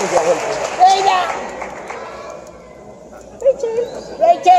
Dạ, dạ. Rachel. Dạ. Rachel.